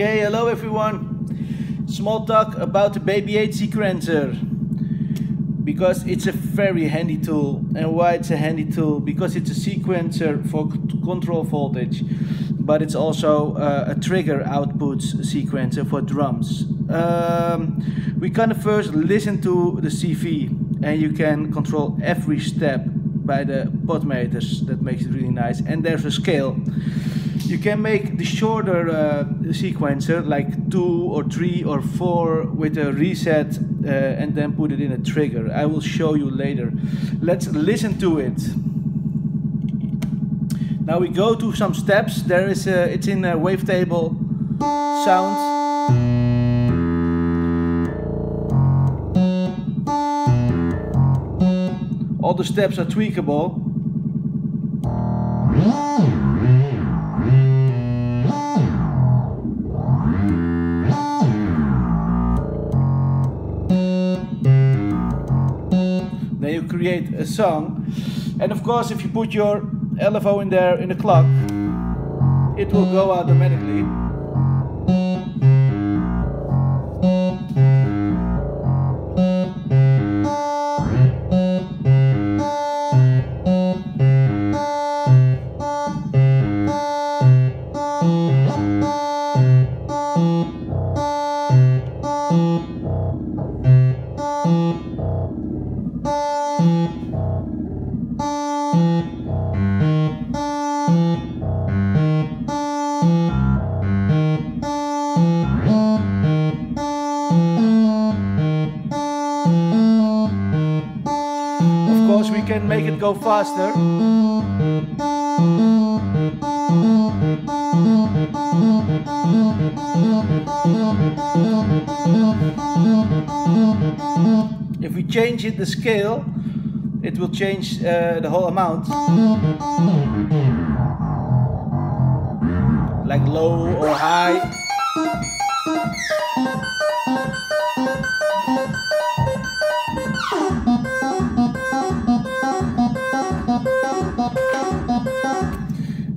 Okay, hello everyone. Small talk about the Baby 8 sequencer. Because it's a very handy tool. And why it's a handy tool? Because it's a sequencer for control voltage. But it's also uh, a trigger output sequencer for drums. Um, we kind of first listen to the CV and you can control every step by the potmeters. That makes it really nice. And there's a scale you can make the shorter uh, sequencer like two or three or four with a reset uh, and then put it in a trigger. I will show you later. Let's listen to it. Now we go to some steps. There is a, it's in a wavetable sound. All the steps are tweakable create a song. And of course, if you put your LFO in there in the clock, it will go automatically. Can make it go faster. If we change it the scale, it will change uh, the whole amount. Like low or high.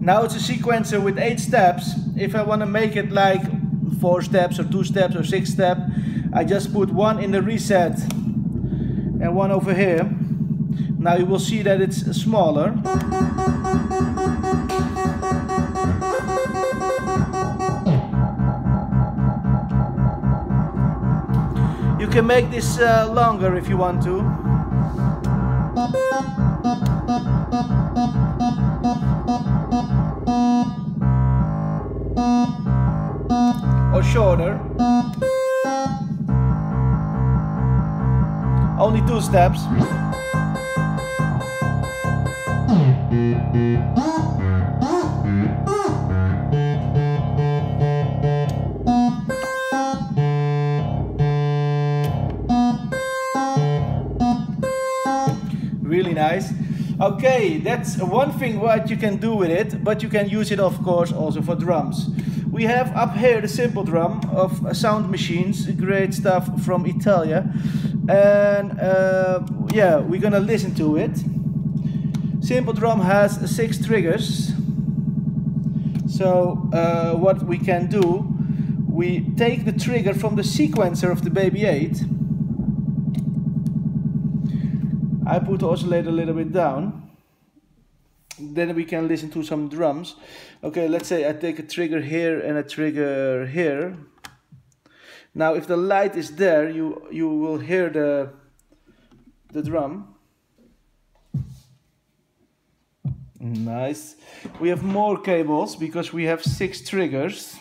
Now it's a sequencer with eight steps. If I want to make it like four steps or two steps or six step, I just put one in the reset and one over here. Now you will see that it's smaller. You can make this uh, longer if you want to. Steps. Really nice. Okay, that's one thing what you can do with it, but you can use it of course also for drums. We have up here the simple drum of sound machines, great stuff from Italia. And uh, yeah, we're gonna listen to it. Simple drum has six triggers. So uh, what we can do, we take the trigger from the sequencer of the Baby 8 I put the oscillator a little bit down. Then we can listen to some drums. Okay, let's say I take a trigger here and a trigger here. Now if the light is there, you, you will hear the, the drum. Nice. We have more cables because we have six triggers.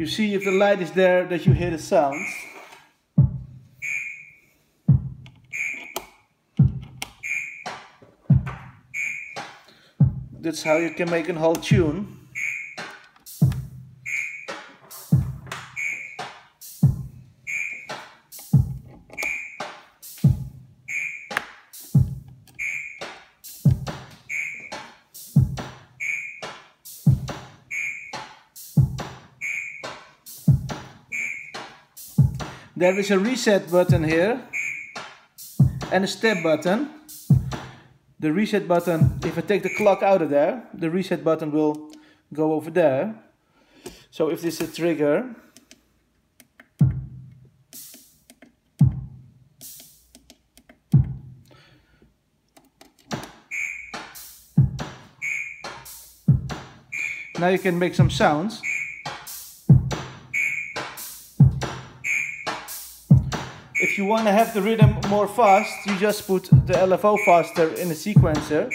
you see if the light is there that you hear the sounds. That's how you can make a whole tune. There is a reset button here. and a step button. The reset button, if I take the clock out of there, the reset button will go over there. So if this is a trigger, Now you can make some sounds. If you want to have the rhythm more fast, you just put the LFO faster in the sequencer.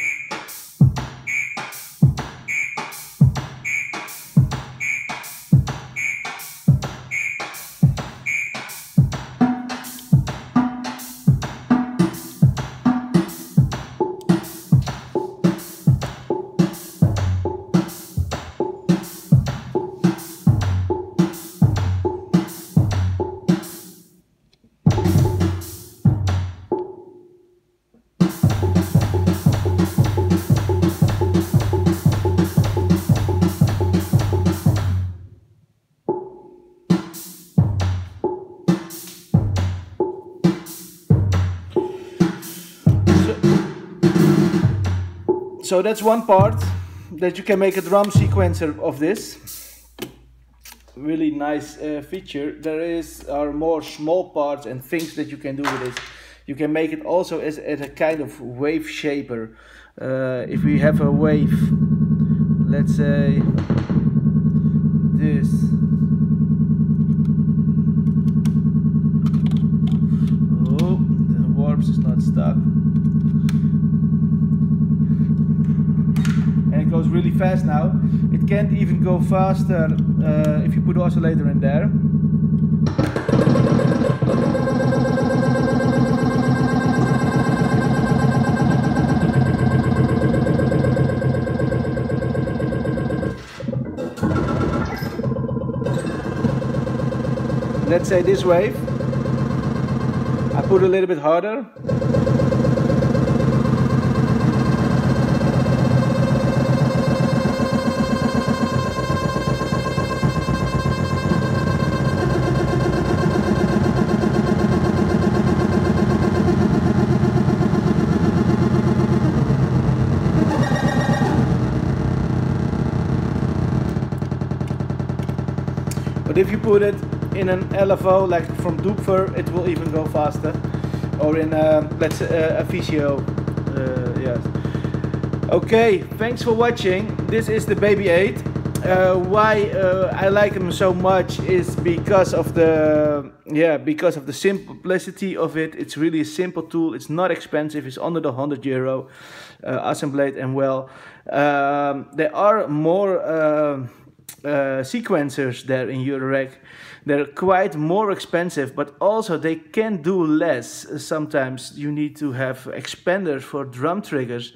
So that's one part that you can make a drum sequencer of this. Really nice uh, feature. There is are more small parts and things that you can do with this. You can make it also as, as a kind of wave shaper. Uh, if we have a wave, let's say this. Oh, the warps is not stuck. Really fast now. It can't even go faster uh, if you put oscillator in there. Let's say this wave. I put a little bit harder. But if you put it in an LFO like from Doepfer, it will even go faster. Or in a, let's say a VCO, uh, yes. Okay, thanks for watching. This is the Baby 8. Uh, why uh, I like them so much is because of the yeah because of the simplicity of it. It's really a simple tool. It's not expensive. It's under the 100 euro, uh, assembled and well. Um, there are more uh, sequencers there in Eurorack. They're quite more expensive, but also they can do less. Sometimes you need to have expanders for drum triggers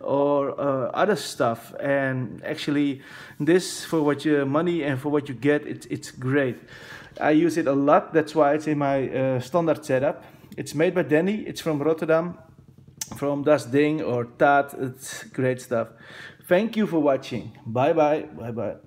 or uh, other stuff. And actually, this for what your money and for what you get, it's it's great. I use it a lot. That's why it's in my uh, standard setup. It's made by Danny. It's from Rotterdam, from Das Ding or Tat. It's great stuff. Thank you for watching. Bye bye. Bye bye.